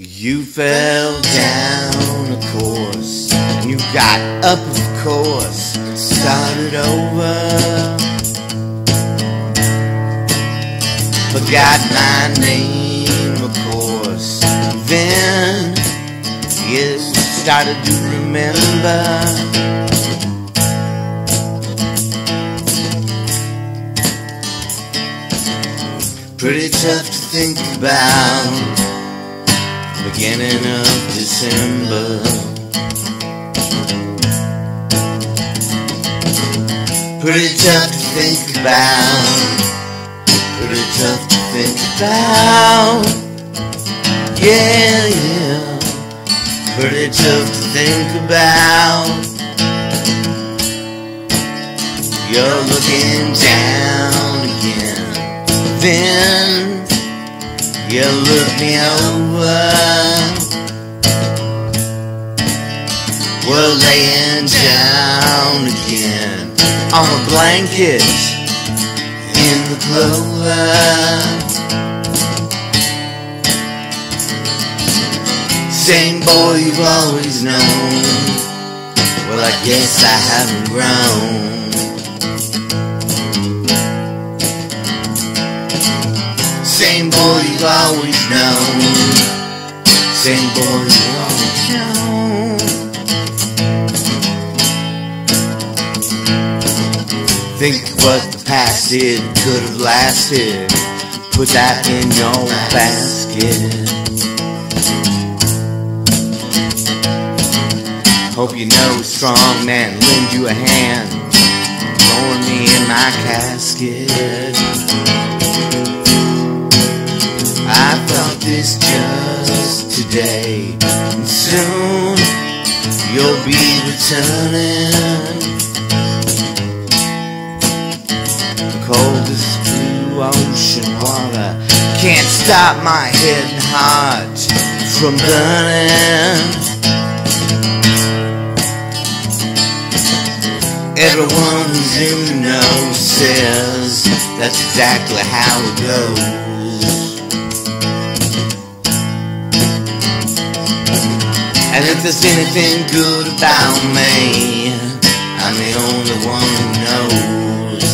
You fell down of course and you got up, of course, started over. Forgot my name, of course. Then you started to remember. Pretty tough to think about beginning of December. Pretty tough to think about. Pretty tough to think about. Yeah, yeah. Pretty tough to think about. You're looking down again. Then you look me over. We're laying down again on a blanket in the clover. Same boy you've always known. Well, I guess I haven't grown. Same boy you've always known. Same boy you've always known. Think what the past did could have lasted. Put that in your basket. Hope you know a strong man lend you a hand. Throwing me in my casket. You'll be returning. The coldest blue ocean water can't stop my hidden heart from burning. Everyone who's in the know says that's exactly how it goes. And if there's anything good about me, I'm the only one who knows.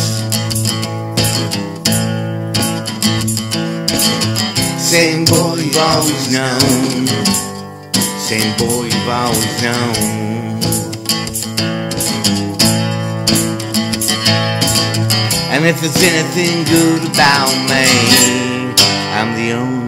Same boy you've always known. Same boy you've always known. And if there's anything good about me, I'm the only